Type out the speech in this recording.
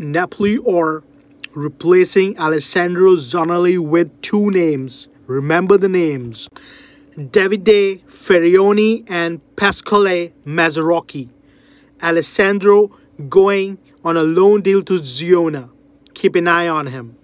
Napoli or replacing Alessandro Zanoli with two names. Remember the names. Davide Faraoni and Pasquale Mazzocchi. Alessandro going on a loan deal to Genoa. Keep an eye on him.